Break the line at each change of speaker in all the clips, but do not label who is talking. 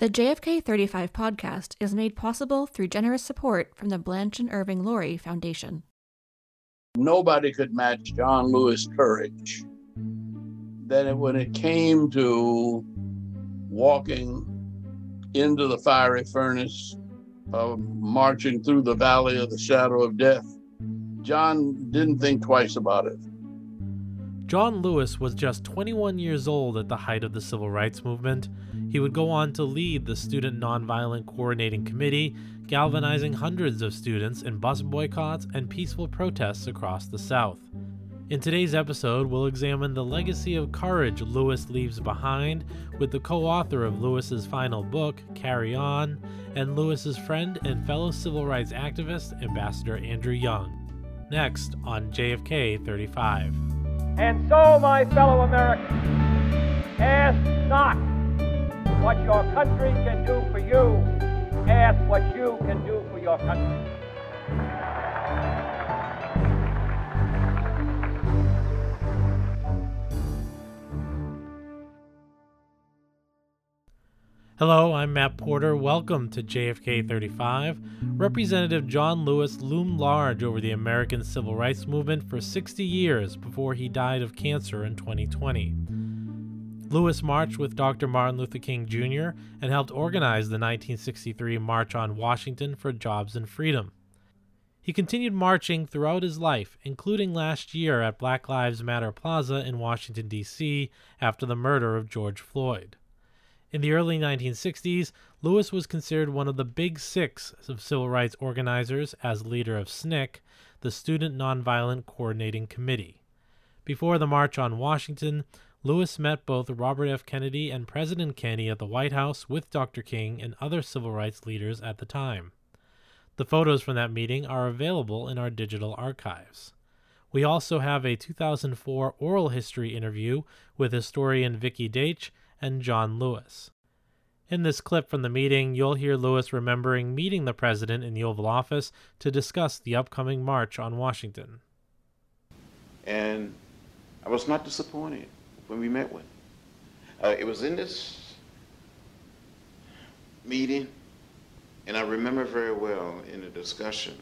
The JFK 35 podcast is made possible through generous support from the Blanche and Irving Laurie Foundation.
Nobody could match John Lewis' courage. Then, when it came to walking into the fiery furnace, marching through the valley of the shadow of death, John didn't think twice about it.
John Lewis was just 21 years old at the height of the civil rights movement. He would go on to lead the Student Nonviolent Coordinating Committee, galvanizing hundreds of students in bus boycotts and peaceful protests across the South. In today's episode, we'll examine the legacy of courage Lewis leaves behind with the co author of Lewis's final book, Carry On, and Lewis's friend and fellow civil rights activist, Ambassador Andrew Young. Next on JFK 35.
And so, my fellow Americans, ask not what your country can do for you, ask what you can do for your country.
Hello, I'm Matt Porter. Welcome to JFK 35. Representative John Lewis loomed large over the American civil rights movement for 60 years before he died of cancer in 2020. Lewis marched with Dr. Martin Luther King Jr. and helped organize the 1963 March on Washington for Jobs and Freedom. He continued marching throughout his life, including last year at Black Lives Matter Plaza in Washington, D.C., after the murder of George Floyd. In the early 1960s, Lewis was considered one of the big six of civil rights organizers as leader of SNCC, the Student Nonviolent Coordinating Committee. Before the March on Washington, Lewis met both Robert F. Kennedy and President Kennedy at the White House with Dr. King and other civil rights leaders at the time. The photos from that meeting are available in our digital archives. We also have a 2004 oral history interview with historian Vicki Daitch and John Lewis. In this clip from the meeting, you'll hear Lewis remembering meeting the president in the Oval Office to discuss the upcoming march on Washington.
And I was not disappointed when we met with him. Uh, it was in this meeting, and I remember very well in the discussion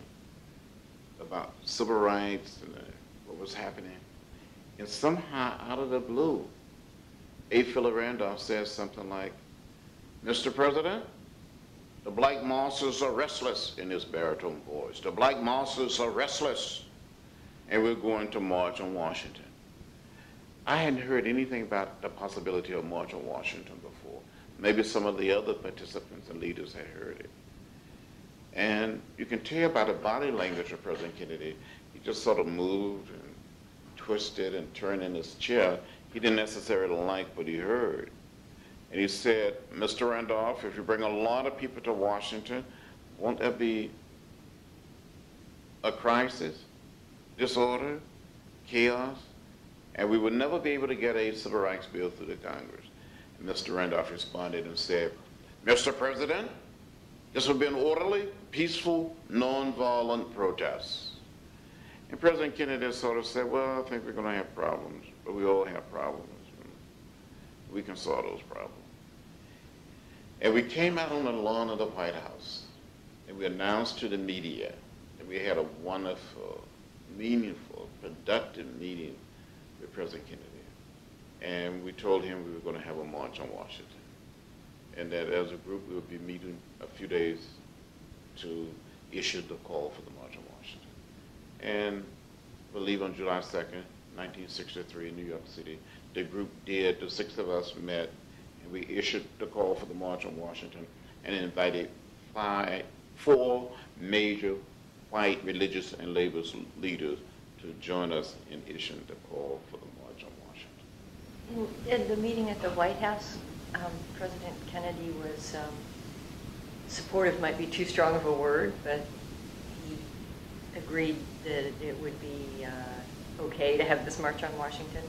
about civil rights and uh, what was happening. And somehow, out of the blue, A. Philip Randolph says something like, Mr. President, the black monsters are restless in his baritone voice. The black monsters are restless, and we're going to march on Washington. I hadn't heard anything about the possibility of march on Washington before. Maybe some of the other participants and leaders had heard it. And you can tell by the body language of President Kennedy, he just sort of moved and twisted and turned in his chair he didn't necessarily like what he heard. And he said, Mr. Randolph, if you bring a lot of people to Washington, won't there be a crisis, disorder, chaos? And we would never be able to get a civil rights bill through the Congress. And Mr. Randolph responded and said, Mr. President, this would be an orderly, peaceful, nonviolent protest. And President Kennedy sort of said, well, I think we're going to have problems, but we all have problems. We can solve those problems. And we came out on the lawn of the White House, and we announced to the media, and we had a wonderful, meaningful, productive meeting with President Kennedy. And we told him we were going to have a march on Washington. And that as a group, we would be meeting a few days to issue the call for the march on Washington. And I believe on July 2nd, 1963 in New York City, the group did, the six of us met, and we issued the call for the March on Washington and invited five, four major white religious and labor leaders to join us in issuing the call for the March on Washington.
In the meeting at the White House, um, President Kennedy was um, supportive, might be too strong of a word, but he agreed that it would be uh, okay to have this march on Washington?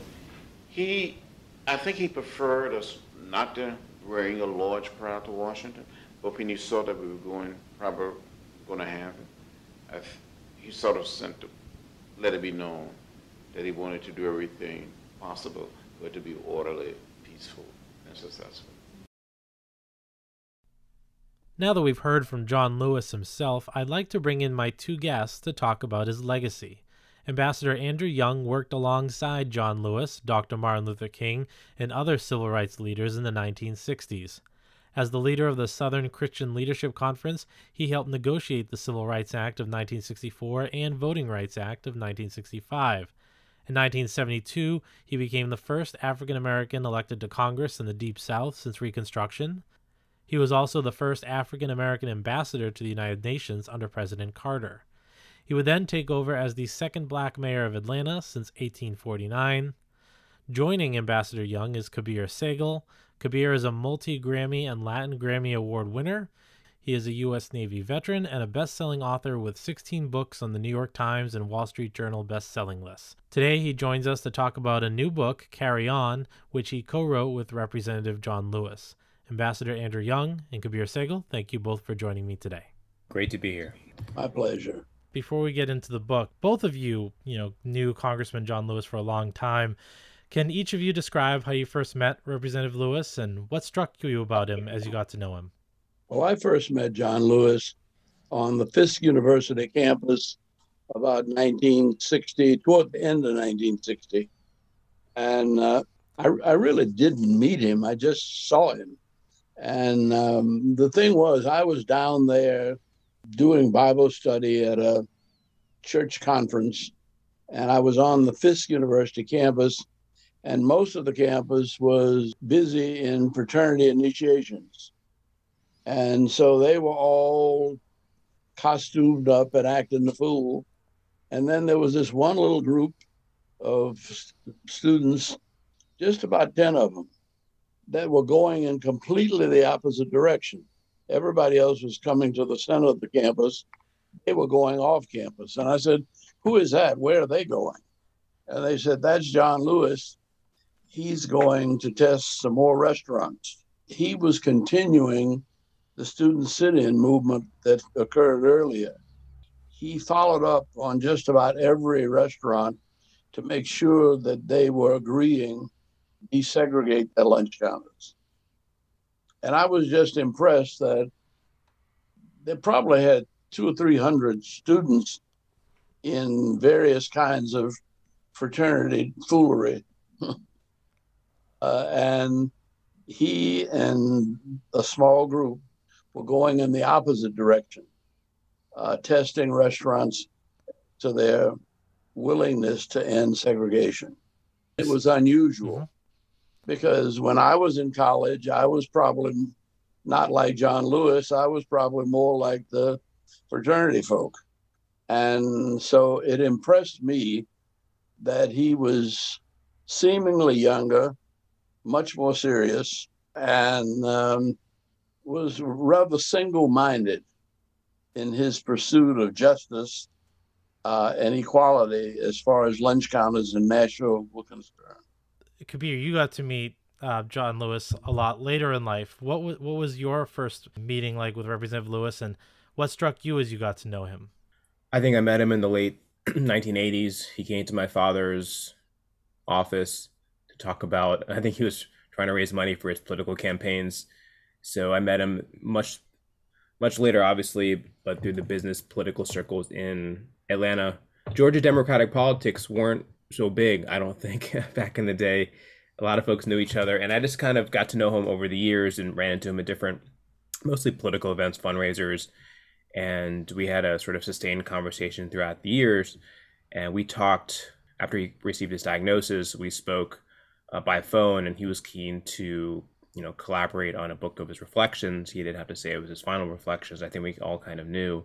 He, I think he preferred us not to bring a large crowd to Washington, but when he saw that we were going, probably going to have it, he sort of sent to let it be known that he wanted to do everything possible for it to be orderly, peaceful, and successful.
Now that we've heard from John Lewis himself, I'd like to bring in my two guests to talk about his legacy. Ambassador Andrew Young worked alongside John Lewis, Dr. Martin Luther King, and other civil rights leaders in the 1960s. As the leader of the Southern Christian Leadership Conference, he helped negotiate the Civil Rights Act of 1964 and Voting Rights Act of 1965. In 1972, he became the first African American elected to Congress in the Deep South since Reconstruction. He was also the first African American ambassador to the United Nations under President Carter. He would then take over as the second black mayor of Atlanta since 1849. Joining Ambassador Young is Kabir Sehgal. Kabir is a multi Grammy and Latin Grammy Award winner. He is a U.S. Navy veteran and a best selling author with 16 books on the New York Times and Wall Street Journal best selling lists. Today, he joins us to talk about a new book, Carry On, which he co wrote with Representative John Lewis. Ambassador Andrew Young and Kabir Sehgal, thank you both for joining me today.
Great to be here.
My pleasure
before we get into the book, both of you, you know, knew Congressman John Lewis for a long time. Can each of you describe how you first met Representative Lewis and what struck you about him as you got to know him?
Well, I first met John Lewis on the Fisk University campus about 1960, toward the end of 1960. And uh, I, I, really didn't meet him, I just saw him. And um, the thing was, I was down there doing Bible study at a church conference, and I was on the Fisk University campus, and most of the campus was busy in fraternity initiations. And so they were all costumed up and acting the fool. And then there was this one little group of students, just about 10 of them, that were going in completely the opposite direction. Everybody else was coming to the center of the campus. They were going off campus. And I said, Who is that? Where are they going? And they said, That's John Lewis. He's going to test some more restaurants. He was continuing the student sit in movement that occurred earlier. He followed up on just about every restaurant to make sure that they were agreeing to desegregate the lunch counters. And I was just impressed that they probably had two or three hundred students in various kinds of fraternity foolery. uh, and he and a small group were going in the opposite direction, uh, testing restaurants to their willingness to end segregation. It was unusual. Because when I was in college, I was probably not like John Lewis. I was probably more like the fraternity folk. And so it impressed me that he was seemingly younger, much more serious, and um, was rather single minded in his pursuit of justice uh, and equality as far as lunch counters in Nashville were concerned.
Kabir, you got to meet uh, John Lewis a lot later in life. What w- what was your first meeting like with Representative Lewis, and what struck you as you got to know him?
I think I met him in the late 1980s. He came to my father's office to talk about. I think he was trying to raise money for his political campaigns. So I met him much much later, obviously, but through the business political circles in Atlanta. Georgia Democratic politics weren't so big, I don't think, back in the day. A lot of folks knew each other, and I just kind of got to know him over the years and ran into him at different, mostly political events, fundraisers, and we had a sort of sustained conversation throughout the years. And we talked after he received his diagnosis. We spoke uh, by phone, and he was keen to you know collaborate on a book of his reflections. He didn't have to say it was his final reflections. I think we all kind of knew,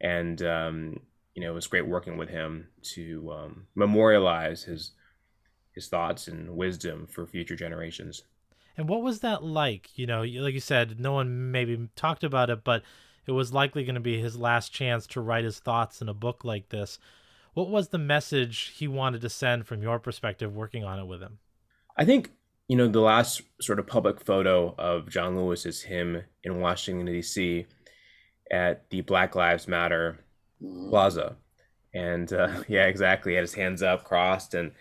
and um, you know, it was great working with him to um, memorialize his his thoughts and wisdom for future generations.
And what was that like? You know, like you said, no one maybe talked about it, but it was likely going to be his last chance to write his thoughts in a book like this. What was the message he wanted to send from your perspective working on it with him?
I think, you know, the last sort of public photo of John Lewis is him in Washington, D.C. at the Black Lives Matter Plaza. And uh, yeah, exactly. He had his hands up, crossed, and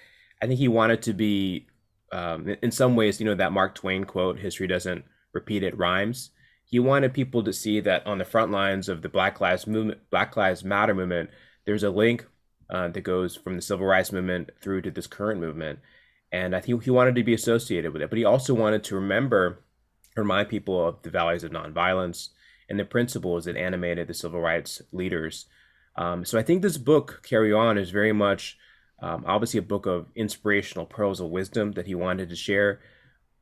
I think he wanted to be, um, in some ways, you know, that Mark Twain quote: "History doesn't repeat; it rhymes." he wanted people to see that on the front lines of the Black Lives movement, Black Lives Matter movement, there's a link uh, that goes from the civil rights movement through to this current movement. And I think he wanted to be associated with it, but he also wanted to remember, remind people of the values of nonviolence and the principles that animated the civil rights leaders. Um, so I think this book, Carry On, is very much um, obviously a book of inspirational pearls of wisdom that he wanted to share.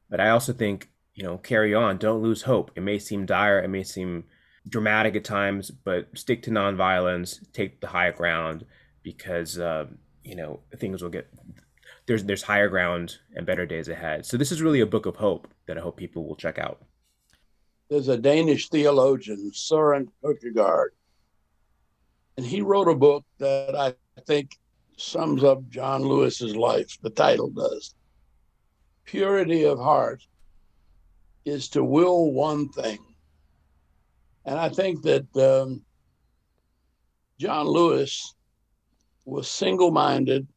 But I also think, you know, carry on, don't lose hope. It may seem dire, it may seem dramatic at times, but stick to nonviolence, take the high ground because, uh, you know, things will get there's there's higher ground and better days ahead. So this is really a book of hope that I hope people will check out.
There's a Danish theologian, Søren Kierkegaard, and he wrote a book that I think sums up John Lewis's life. The title does. Purity of heart is to will one thing. And I think that um, John Lewis was single minded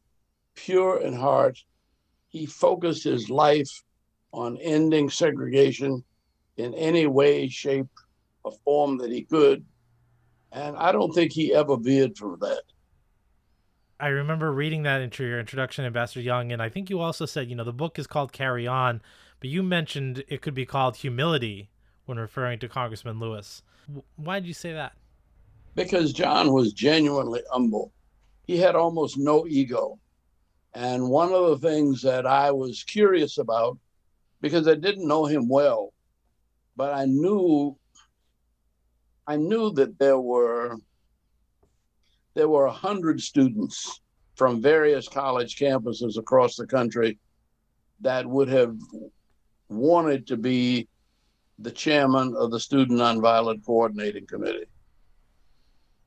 pure in heart. He focused his life on ending segregation in any way, shape, or form that he could. And I don't think he ever veered from that.
I remember reading that into your introduction, Ambassador Young, and I think you also said, you know, the book is called Carry On, but you mentioned it could be called Humility when referring to Congressman Lewis. Why did you say that?
Because John was genuinely humble. He had almost no ego. And one of the things that I was curious about, because I didn't know him well, but I knew I knew that there were there were a hundred students from various college campuses across the country that would have wanted to be the chairman of the Student Nonviolent Coordinating Committee.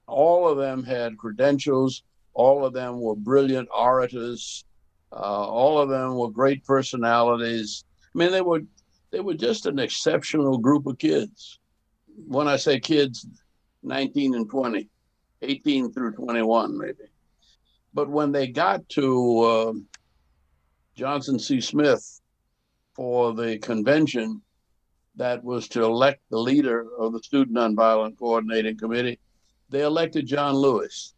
All of them had credentials all of them were brilliant orators. Uh, all of them were great personalities. I mean, they were they were just an exceptional group of kids. When I say kids, 19 and 20, 18 through 21, maybe. But when they got to uh, Johnson C. Smith for the convention that was to elect the leader of the Student Nonviolent Coordinating Committee, they elected John Lewis.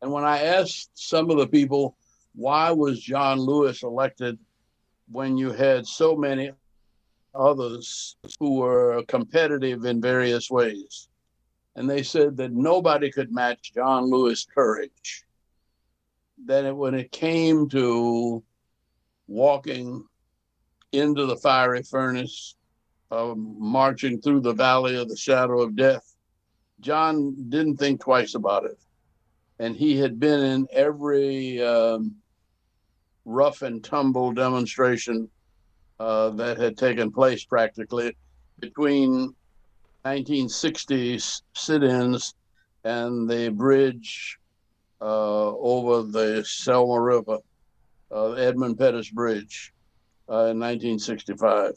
And when I asked some of the people, why was John Lewis elected when you had so many others who were competitive in various ways? And they said that nobody could match John Lewis' courage. That when it came to walking into the fiery furnace, uh, marching through the valley of the shadow of death, John didn't think twice about it and he had been in every um, rough and tumble demonstration uh, that had taken place practically between 1960s sit-ins and the bridge uh, over the Selma River, uh, Edmund Pettus Bridge, uh, in 1965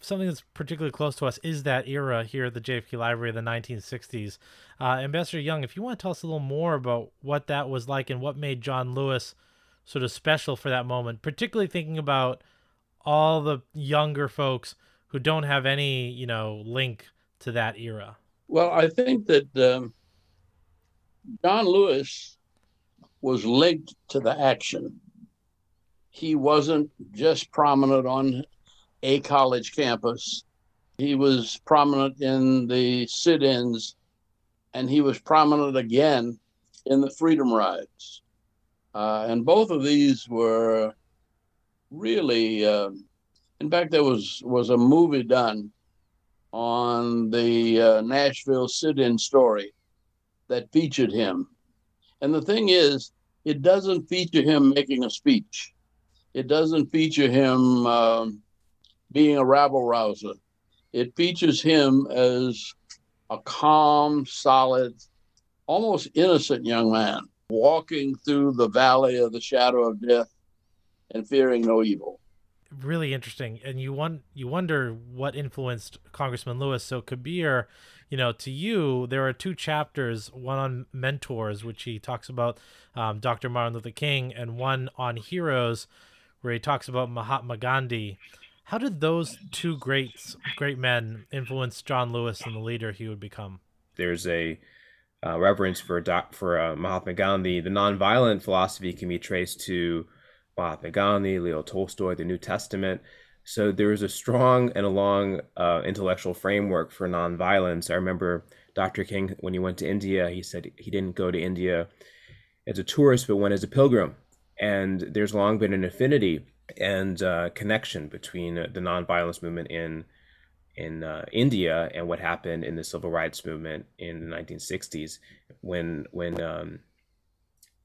something that's particularly close to us is that era here at the JFK Library of the 1960s. Uh, Ambassador Young, if you want to tell us a little more about what that was like and what made John Lewis sort of special for that moment, particularly thinking about all the younger folks who don't have any, you know, link to that era.
Well, I think that um, John Lewis was linked to the action. He wasn't just prominent on a college campus. He was prominent in the sit ins, and he was prominent again in the Freedom Rides. Uh, and both of these were really, uh, in fact, there was, was a movie done on the uh, Nashville sit in story that featured him. And the thing is, it doesn't feature him making a speech. It doesn't feature him um, being a rabble rouser. It features him as a calm, solid, almost innocent young man walking through the valley of the shadow of death and fearing no evil.
Really interesting, and you want you wonder what influenced Congressman Lewis. So Kabir, you know, to you, there are two chapters: one on mentors, which he talks about um, Dr. Martin Luther King, and one on heroes, where he talks about Mahatma Gandhi. How did those two greats, great men, influence John Lewis and the leader he would become?
There's a uh, reverence for doc, for uh, Mahatma Gandhi. The nonviolent philosophy can be traced to Mahatma Gandhi, Leo Tolstoy, the New Testament. So there was a strong and a long uh, intellectual framework for nonviolence. I remember Dr. King, when he went to India, he said he didn't go to India as a tourist, but went as a pilgrim. And there's long been an affinity and uh, connection between the nonviolence movement in in uh, India and what happened in the civil rights movement in the 1960s, when when um,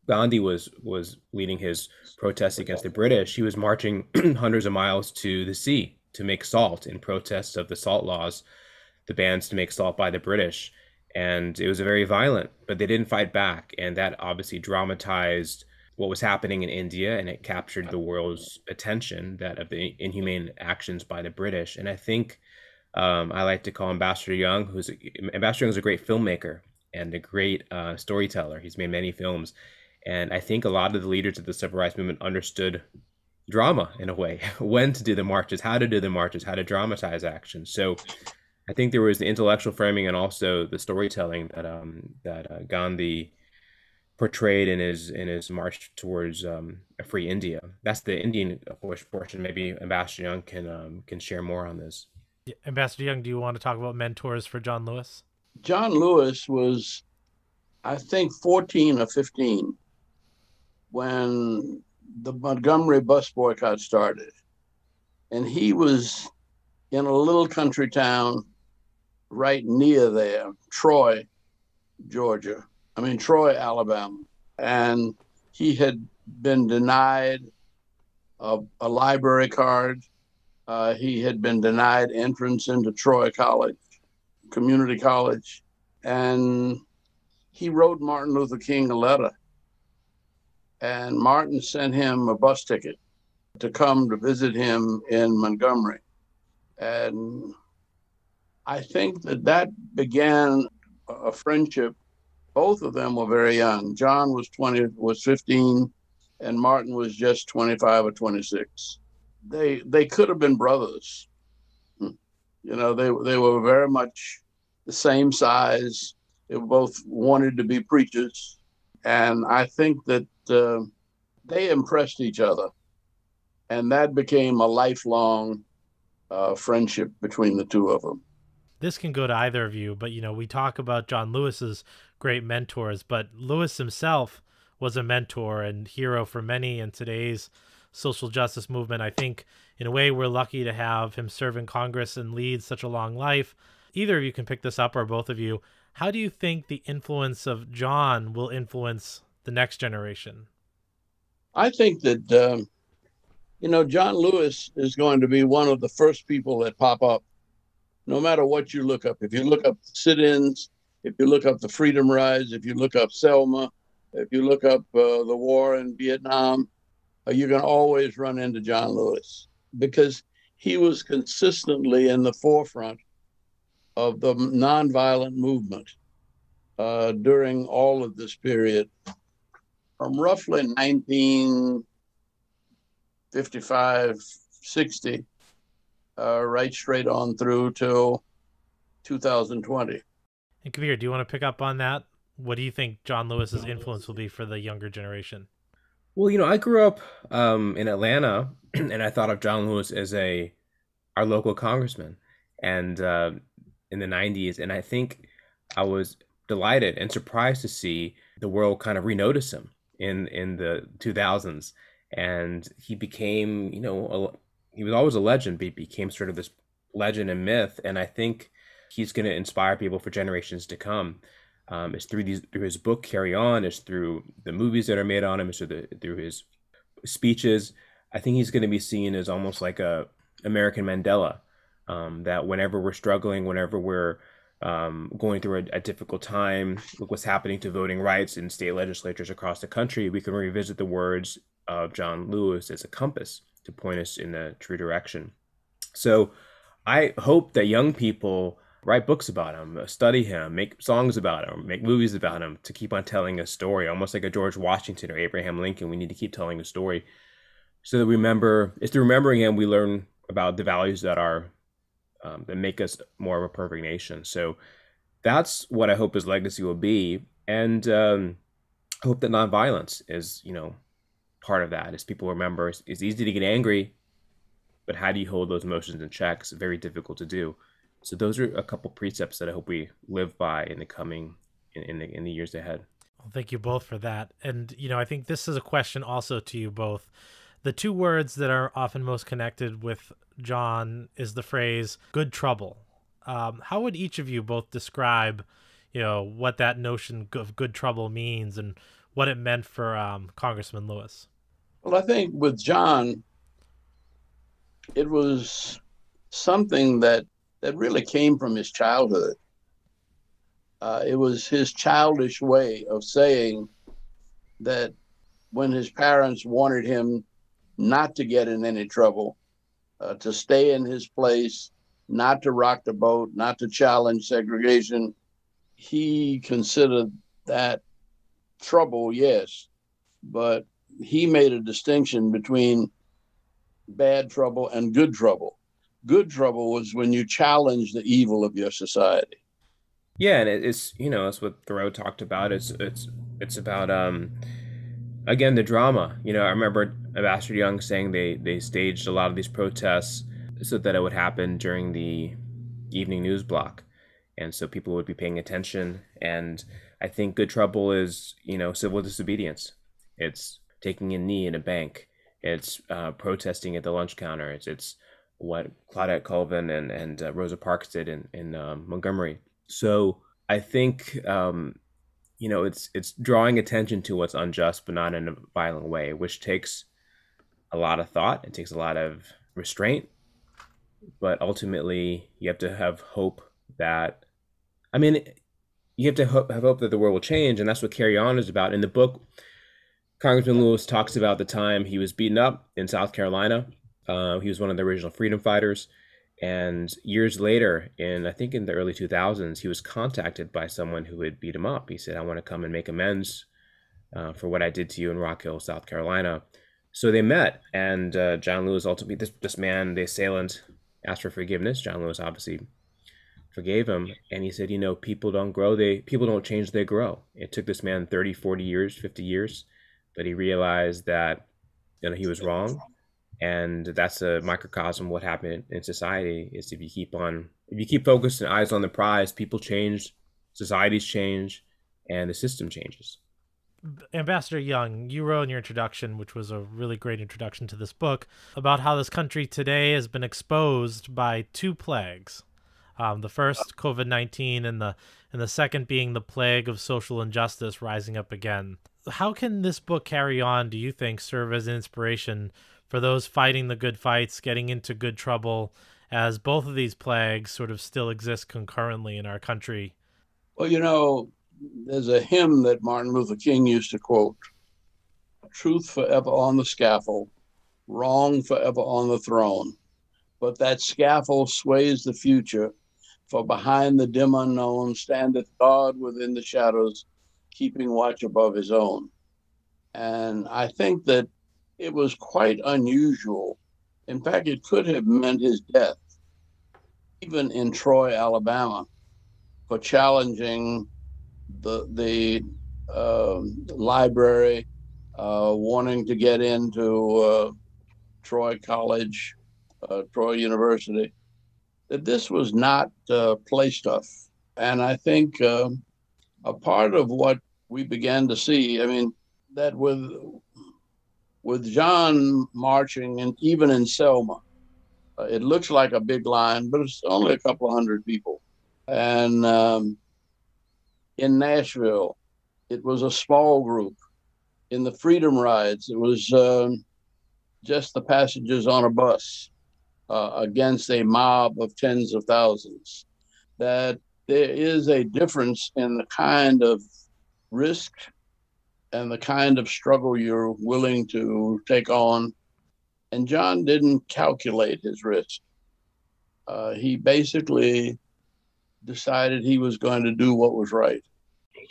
Gandhi was was leading his protests against the British. He was marching hundreds of miles to the sea to make salt in protest of the salt laws, the bans to make salt by the British, and it was a very violent. But they didn't fight back, and that obviously dramatized what was happening in India, and it captured the world's attention that of the inhumane actions by the British. And I think um, I like to call Ambassador Young, who's Ambassador Young is a great filmmaker and a great uh, storyteller. He's made many films, and I think a lot of the leaders of the civil rights movement understood drama in a way, when to do the marches, how to do the marches, how to dramatize action. So I think there was the intellectual framing and also the storytelling that um, that uh, Gandhi portrayed in his in his march towards um, a free India. That's the Indian portion. Maybe Ambassador Young can um, can share more on this.
Ambassador Young, do you want to talk about mentors for John Lewis?
John Lewis was, I think, 14 or 15 when the Montgomery bus boycott started. And he was in a little country town right near there, Troy, Georgia. I mean, Troy, Alabama. And he had been denied a, a library card uh, he had been denied entrance into Troy College, community college, and he wrote Martin Luther King a letter. And Martin sent him a bus ticket to come to visit him in Montgomery. And I think that that began a friendship. Both of them were very young. John was 20, was 15, and Martin was just 25 or 26 they they could have been brothers. Hmm. You know, they they were very much the same size. They both wanted to be preachers, and I think that uh, they impressed each other, and that became a lifelong uh, friendship between the two of them.
This can go to either of you, but you know, we talk about John Lewis's great mentors, but Lewis himself was a mentor and hero for many in today's social justice movement. I think, in a way, we're lucky to have him serve in Congress and lead such a long life. Either of you can pick this up, or both of you. How do you think the influence of John will influence the next generation?
I think that, um, you know, John Lewis is going to be one of the first people that pop up, no matter what you look up. If you look up sit ins, if you look up the Freedom Rides, if you look up Selma, if you look up uh, the war in Vietnam, you're going to always run into John Lewis because he was consistently in the forefront of the nonviolent movement uh, during all of this period from roughly 1955 60 uh, right straight on through till 2020
and Kabir, do you want to pick up on that? What do you think John Lewis's influence will be for the younger generation?
Well, you know, I grew up um, in Atlanta, and I thought of John Lewis as a our local congressman, and uh, in the '90s, and I think I was delighted and surprised to see the world kind of renotice him in in the 2000s, and he became, you know, a, he was always a legend, but he became sort of this legend and myth, and I think he's going to inspire people for generations to come. Um, it's through these through his book Carry On. It's through the movies that are made on him. It's through, the, through his speeches. I think he's going to be seen as almost like a American Mandela. Um, that whenever we're struggling, whenever we're um, going through a, a, difficult time, look what's happening to voting rights in state legislatures across the country, we can revisit the words of John Lewis as a compass to point us in the true direction. So I hope that young people write books about him, study him, make songs about him, make movies about him to keep on telling a story, almost like a George Washington or Abraham Lincoln. We need to keep telling a story so that we remember, it's through remembering him we learn about the values that are um, that make us more of a perfect nation. So that's what I hope his legacy will be, and um, I hope that nonviolence is you know part of that. As people remember, it's, it's easy to get angry, but how do you hold those emotions in check? It's very difficult to do. So those are a couple precepts that I hope we live by in the coming in, in the in the years ahead.
Well, thank you both for that. And you know, I think this is a question also to you both. The two words that are often most connected with John is the phrase "good trouble." Um, how would each of you both describe, you know, what that notion of good trouble means and what it meant for um, Congressman Lewis?
Well, I think with John, it was something that that really came from his childhood. Uh, it was his childish way of saying that when his parents wanted him not to get in any trouble, uh, to stay in his place, not to rock the boat, not to challenge segregation, he considered that trouble, yes, but he made a distinction between bad trouble and good trouble. Good trouble was when you challenge the evil of your society.
Yeah, and it's you know that's what Thoreau talked about. It's it's it's about um again the drama. You know, I remember Ambassador Young saying they they staged a lot of these protests so that it would happen during the evening news block, and so people would be paying attention. And I think good trouble is you know civil disobedience. It's taking a knee in a bank. It's uh, protesting at the lunch counter. It's it's what Claudette Colvin and and uh, Rosa Parks did in in um, Montgomery. So I think um, you know it's it's drawing attention to what's unjust, but not in a violent way, which takes a lot of thought. It takes a lot of restraint, but ultimately you have to have hope that. I mean, you have to hope, have hope that the world will change, and that's what Carry On is about. In the book, Congressman Lewis talks about the time he was beaten up in South Carolina uh, he was one of the original freedom fighters. And years later, in I think in the early 2000s, he was contacted by someone who had beat him up. He said, I want to come and make amends uh, for what I did to you in Rock Hill, South Carolina. So they met, and uh, John Lewis ultimately, this, this man, the assailant, asked for forgiveness. John Lewis obviously forgave him, and he said, You know, people don't grow, they people don't change, they grow. It took this man 30, 40 years, 50 years, but he realized that you know, he was wrong and that's a microcosm what happened in society is if you keep on if you keep focusing eyes on the prize people change societies change and the system changes.
Ambassador young you wrote in your introduction which was a really great introduction to this book about how this country today has been exposed by two plagues. Um, the first covid-19 and the and the second being the plague of social injustice rising up again. How can this book carry on do you think serve as inspiration for those fighting the good fights, getting into good trouble, as both of these plagues sort of still exist concurrently in our country?
Well, you know, there's a hymn that Martin Luther King used to quote Truth forever on the scaffold, wrong forever on the throne. But that scaffold sways the future, for behind the dim unknown standeth God within the shadows, keeping watch above his own. And I think that it was quite unusual. In fact, it could have meant his death, even in Troy, Alabama, for challenging the the uh, library, uh, wanting to get into uh, Troy College, uh, Troy University. That this was not uh, play stuff, and I think uh, a part of what we began to see. I mean, that with with John marching, and even in Selma, uh, it looks like a big line, but it's only a couple of hundred people. And um, in Nashville, it was a small group. In the Freedom Rides, it was um, just the passengers on a bus uh, against a mob of tens of thousands. That there is a difference in the kind of risk and the kind of struggle you're willing to take on. And John didn't calculate his risk. Uh, he basically decided he was going to do what was right.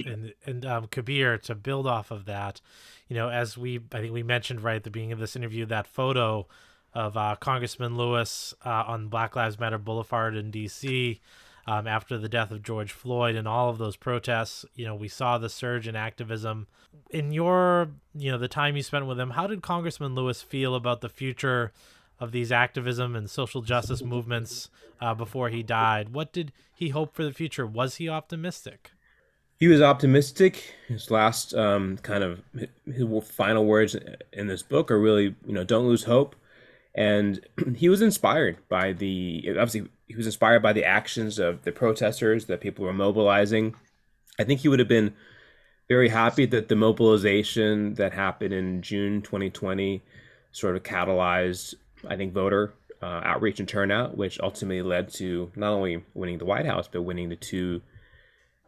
And and um, Kabir, to build off of that, you know, as we I think we mentioned right at the beginning of this interview, that photo of uh, Congressman Lewis uh, on Black Lives Matter Boulevard in D.C. Um, after the death of George Floyd and all of those protests. You know, we saw the surge in activism. In your, you know, the time you spent with him, how did Congressman Lewis feel about the future of these activism and social justice movements uh, before he died? What did he hope for the future? Was he optimistic?
He was optimistic. His last um, kind of his final words in this book are really, you know, don't lose hope and he was inspired by the obviously he was inspired by the actions of the protesters that people were mobilizing i think he would have been very happy that the mobilization that happened in june 2020 sort of catalyzed i think voter uh, outreach and turnout which ultimately led to not only winning the white house but winning the two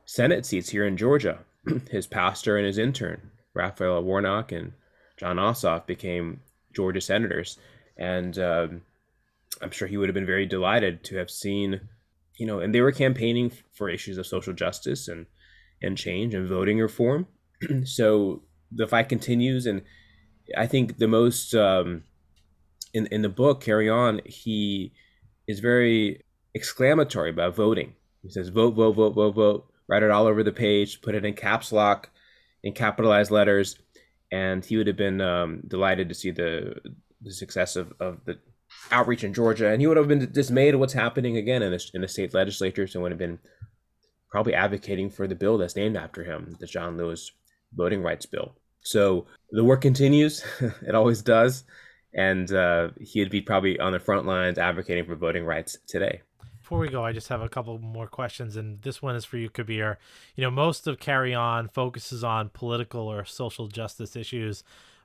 senate seats here in georgia. His pastor and his intern raphael warnock and John ossoff became georgia senators. And um, I'm sure he would have been very delighted to have seen, you know, and they were campaigning for issues of social justice and and change and voting reform. so the fight continues, and I think the most um, in in the book, carry on, he is very exclamatory about voting. He says, "Vote, vote, vote, vote, vote." Write it all over the page. Put it in caps lock, in capitalized letters, and he would have been um, delighted to see the the success of, of the outreach in Georgia, and he would have been dismayed at what's happening again in the, in the state legislatures and would have been probably advocating for the bill that's named after him, the John Lewis Voting Rights Bill. So the work continues; it always does, and uh, he'd be probably on the front lines advocating for voting rights today.
Before we go, I just have a couple more questions, and this one is for you, Kabir. You know, most of Carry On focuses on political or social justice issues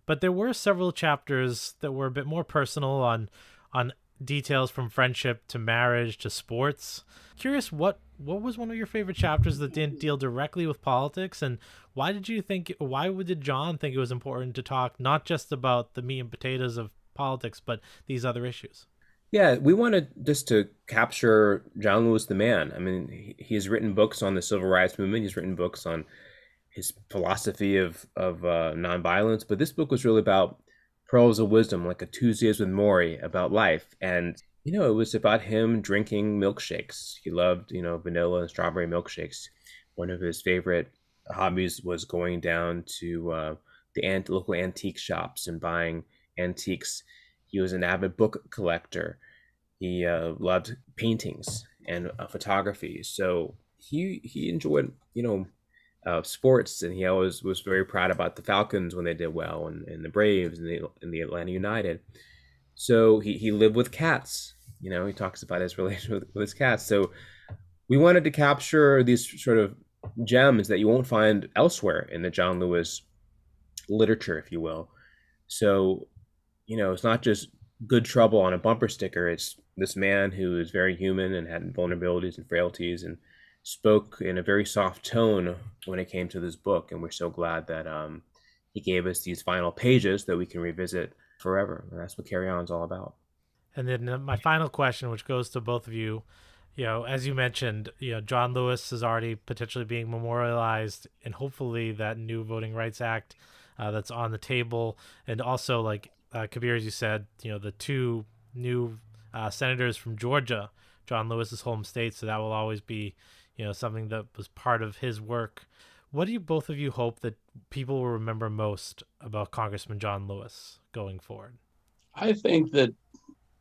but there were several chapters that were a bit more personal on on details from friendship to marriage to sports. Curious what what was one of your favorite chapters that didn't deal directly with politics and why did you think why would did John think it was important to talk not just about the meat and potatoes of politics but these other issues?
Yeah, we wanted just to capture John Lewis the man. I mean, he, he has written books on the civil rights movement. He's written books on his philosophy of of uh, nonviolence. But this book was really about pearls of wisdom, like a Tuesdays with Morrie about life, and you know, it was about him drinking milkshakes. He loved you know vanilla and strawberry milkshakes. One of his favorite hobbies was going down to uh, the ant- local antique shops and buying antiques. He was an avid book collector. He uh, loved paintings and uh, photography. So he he enjoyed you know uh, sports, and he always was very proud about the Falcons when they did well, and, and the Braves and the, and the Atlanta United. So he, he lived with cats. You know, he talks about his relationship with, with his cats. So we wanted to capture these sort of gems that you won't find elsewhere in the John Lewis literature, if you will. So, you know, it's not just good trouble on a bumper sticker. It's this man who is very human and had vulnerabilities and frailties and spoke in a very soft tone when it came to this book, and we're so glad that um, he gave us these final pages that we can revisit forever. And that's what Carry On is all about.
And then uh, my final question, which goes to both of you, you know, as you mentioned, you know, John Lewis is already potentially being memorialized, and hopefully that new Voting Rights Act uh, that's on the table, and also like uh, Kabir, as you said, you know, the two new uh, senators from Georgia, John Lewis's home state, so that will always be you know, something that was part of his work. What do you both of you hope that people will remember most about Congressman John Lewis going forward?
I think that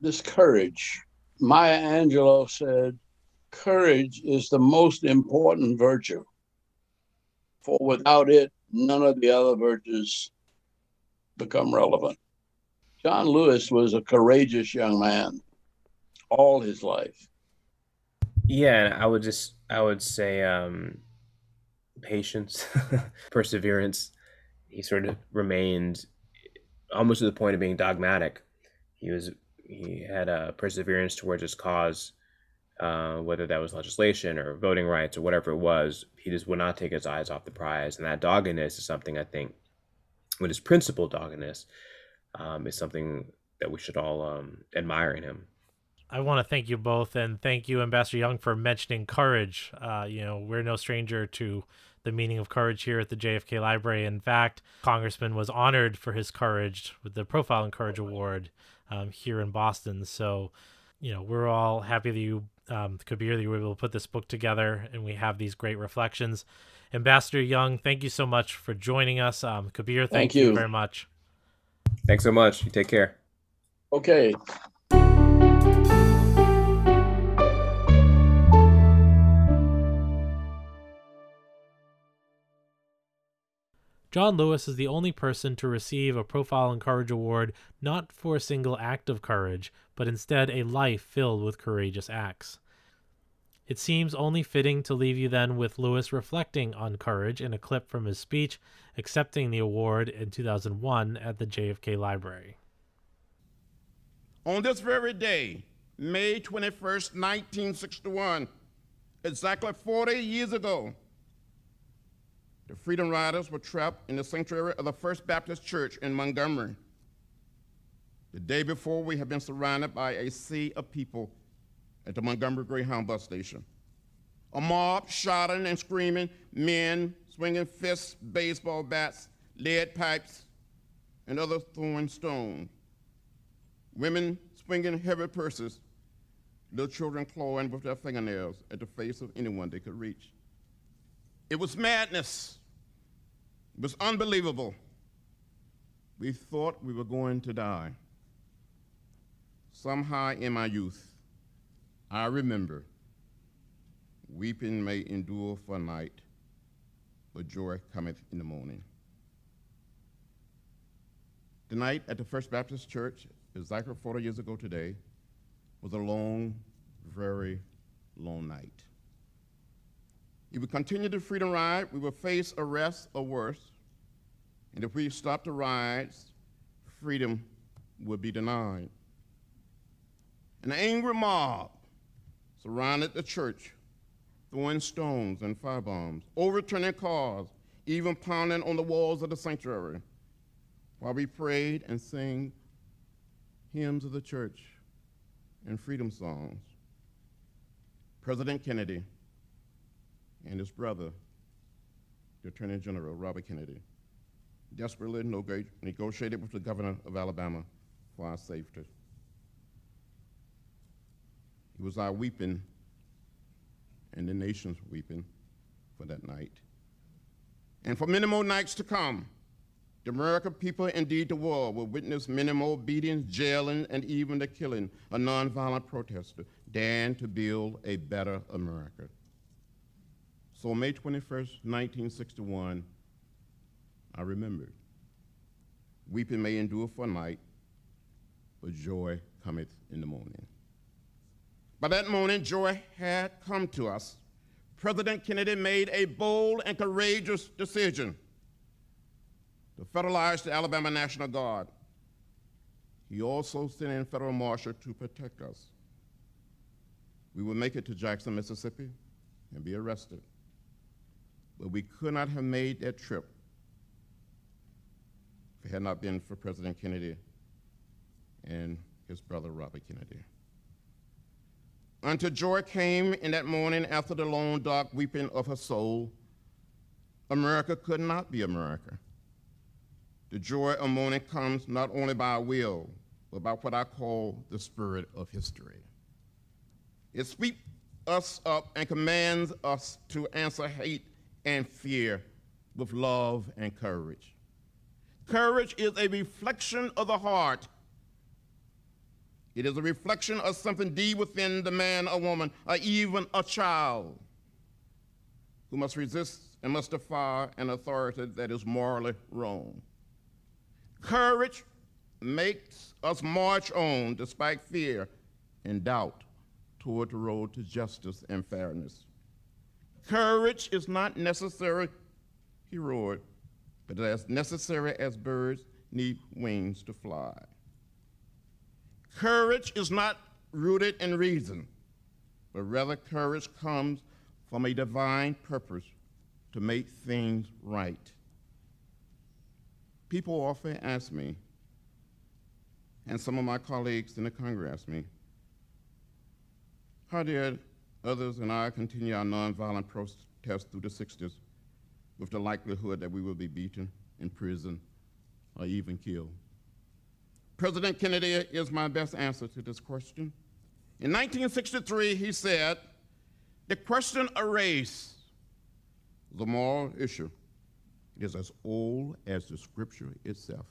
this courage, Maya Angelou said, courage is the most important virtue. For without it, none of the other virtues become relevant. John Lewis was a courageous young man all his life.
Yeah, and I would just I would say um patience, perseverance. He sort of remained almost to the point of being dogmatic. He was he had a perseverance towards his cause, uh, whether that was legislation or voting rights or whatever it was. He just would not take his eyes off the prize, and that doggedness is something I think, with his principle doggedness, um, is something that we should all um, admire in him.
I want to thank you both and thank you, Ambassador Young, for mentioning courage. Uh, you know, we're no stranger to the meaning of courage here at the JFK Library. In fact, Congressman was honored for his courage with the Profile in Courage Award um, here in Boston. So, you know, we're all happy that you, um, Kabir, that you were able to put this book together and we have these great reflections. Ambassador Young, thank you so much for joining us. Um, Kabir, thank, thank you. you very much.
Thanks so much. You take care.
Okay.
John Lewis is the only person to receive a Profile in Courage Award not for a single act of courage, but instead a life filled with courageous acts. It seems only fitting to leave you then with Lewis reflecting on courage in a clip from his speech accepting the award in 2001 at the JFK Library.
On this very day, May 21st, 1961, exactly 40 years ago, the Freedom Riders were trapped in the sanctuary of the First Baptist Church in Montgomery. The day before, we had been surrounded by a sea of people at the Montgomery Greyhound bus station. A mob shouting and screaming, men swinging fists, baseball bats, lead pipes, and other throwing stones. Women swinging heavy purses, little children clawing with their fingernails at the face of anyone they could reach. It was madness. It was unbelievable. We thought we were going to die. Somehow in my youth, I remember weeping may endure for a night, but joy cometh in the morning. The night at the First Baptist Church, exactly 40 years ago today, was a long, very long night. If we continue the freedom ride, we will face arrest or worse. And if we stop the rides, freedom would be denied. An angry mob surrounded the church, throwing stones and firebombs, overturning cars, even pounding on the walls of the sanctuary, while we prayed and sang hymns of the church and freedom songs. President Kennedy and his brother, the Attorney General Robert Kennedy, desperately negotiated with the governor of Alabama for our safety. It was our weeping and the nation's weeping for that night. And for many more nights to come, the American people, indeed the world, will witness many more beatings, jailing, and even the killing of nonviolent protesters, daring to build a better America. So May 21st, 1961, I remembered. Weeping may endure for a night, but joy cometh in the morning. By that morning, joy had come to us. President Kennedy made a bold and courageous decision to federalize the Alabama National Guard. He also sent in federal marshal to protect us. We would make it to Jackson, Mississippi, and be arrested. But we could not have made that trip if it had not been for President Kennedy and his brother Robert Kennedy. Until joy came in that morning after the long, dark weeping of her soul, America could not be America. The joy of morning comes not only by will, but by what I call the spirit of history. It sweeps us up and commands us to answer hate and fear with love and courage. Courage is a reflection of the heart it is a reflection of something deep within the man or woman, or even a child, who must resist and must defy an authority that is morally wrong. Courage makes us march on despite fear and doubt toward the road to justice and fairness. Courage is not necessarily heroic, but as necessary as birds need wings to fly. Courage is not rooted in reason, but rather courage comes from a divine purpose to make things right. People often ask me, and some of my colleagues in the Congress ask me, how did others and I continue our nonviolent protest through the 60s with the likelihood that we will be beaten, imprisoned, or even killed? President Kennedy is my best answer to this question. In 1963, he said, The question of race is a moral issue. It is as old as the scripture itself.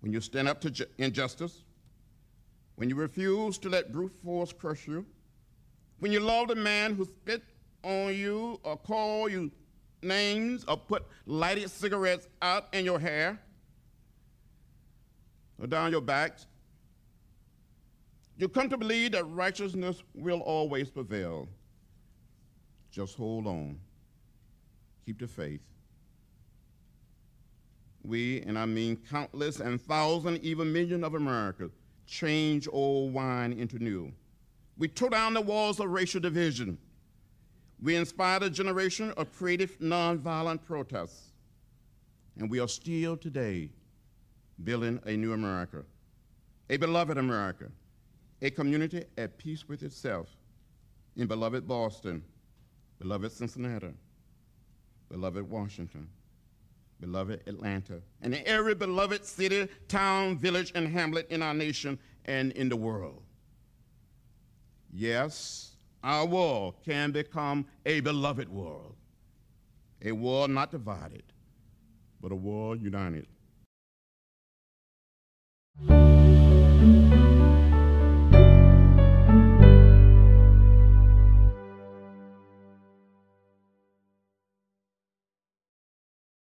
When you stand up to ju- injustice, when you refuse to let brute force crush you, when you love the man who spit on you or call you names or put lighted cigarettes out in your hair or down your back, you come to believe that righteousness will always prevail. Just hold on. Keep the faith. We, and I mean countless and thousand, even million of Americans, change old wine into new. We tore down the walls of racial division. We inspired a generation of creative, nonviolent protests. And we are still today building a new America, a beloved America, a community at peace with itself in beloved Boston, beloved Cincinnati, beloved Washington, beloved Atlanta, and every beloved city, town, village, and hamlet in our nation and in the world. Yes, our world can become a beloved world, a world not divided, but a world united.